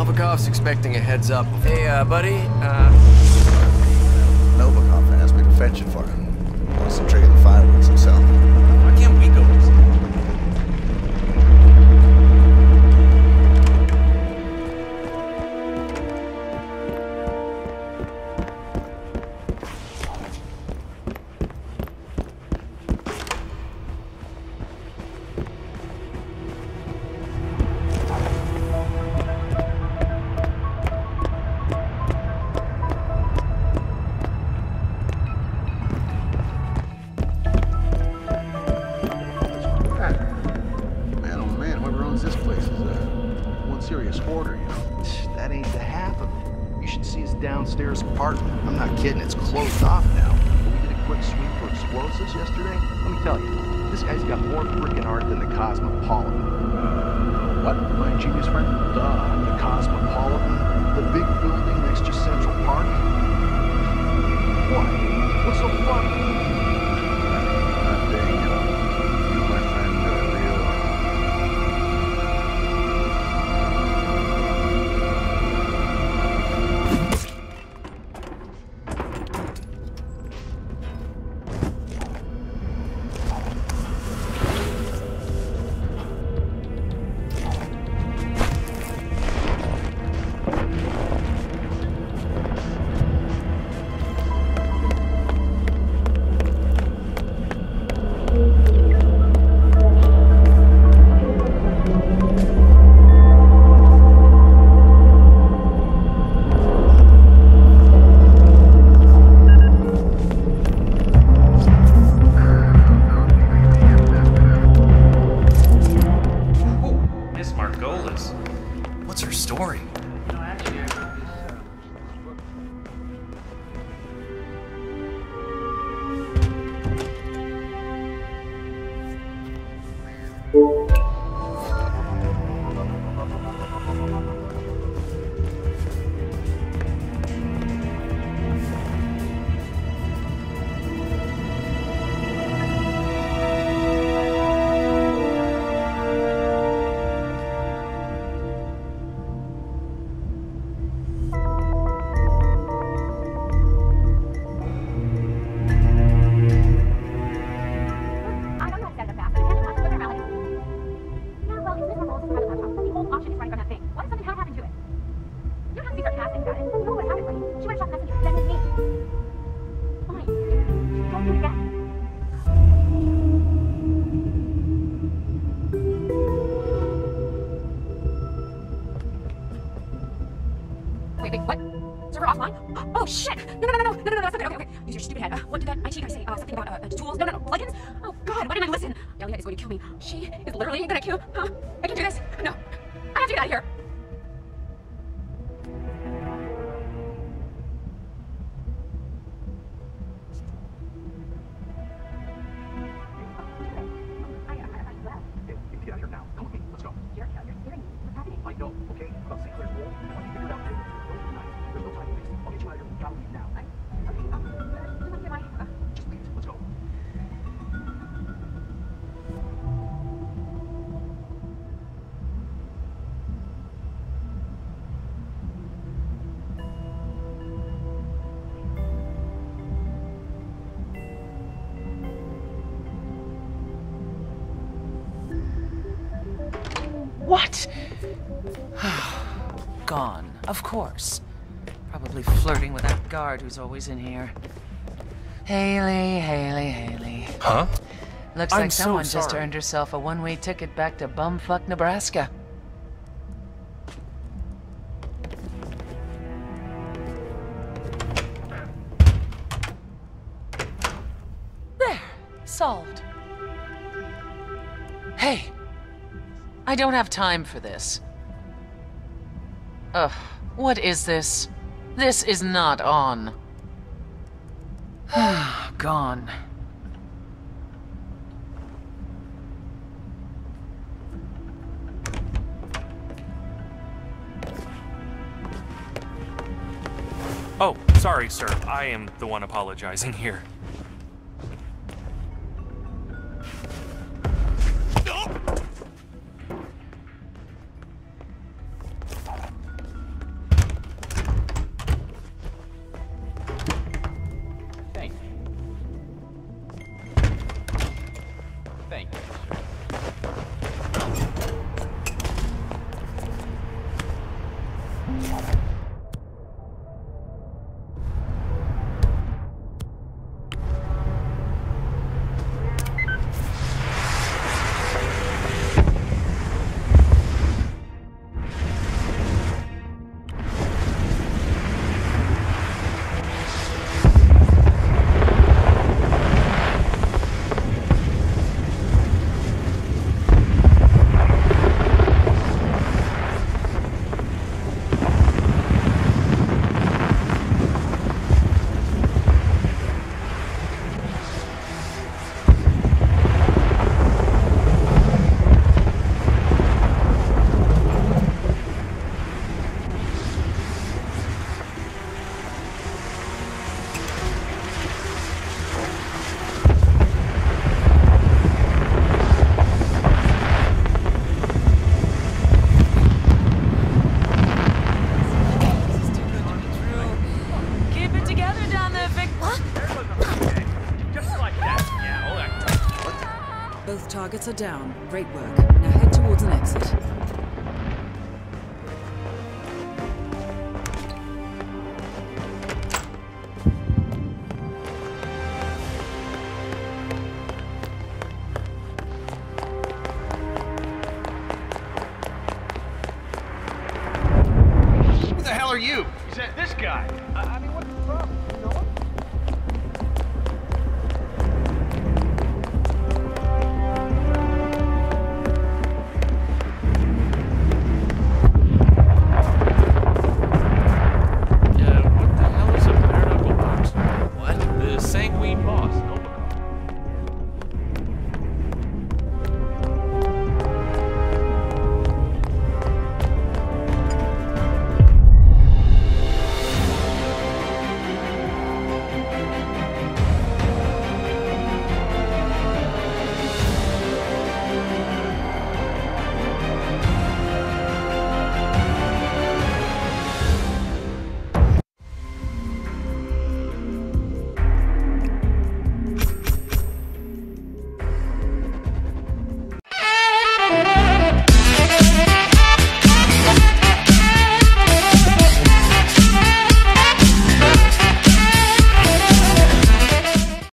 Novikov's expecting a heads up. Hey, uh, buddy, uh... Novikov asked me to fetch it for him. Wants to trigger the fireworks serious hoarder, you know. That ain't the half of it. You should see his downstairs apartment. I'm not kidding, it's closed off now. But we did a quick sweep for explosives yesterday. Let me tell you, this guy's got more freaking art than the Cosmopolitan. What, my ingenious friend? Duh, the Cosmopolitan, the big building next to Central Park. What? What's so funny? Story? Wait, wait, what? Server offline? Oh shit! No, no, no, no, no, no, no, that's not good. Okay, okay. Use your stupid head. Uh, what did that IT guy say? Uh, something about uh, uh, tools? No, no, no, plugins? Oh god, why didn't I listen? Dalia is going to kill me. She is literally gonna kill. Huh? I can do this. No, I have to get out of here. What? Gone, of course. Probably flirting with that guard who's always in here. Haley, Haley, Haley. Huh? Looks I'm like so someone just earned herself a one-way ticket back to bumfuck Nebraska. There, solved. Hey, I don't have time for this. Ugh, what is this? This is not on. Gone. Oh, sorry, sir. I am the one apologizing here. on the Vic. Just like that. Yeah, all that. Both targets are down. Great work. Now head towards an exit.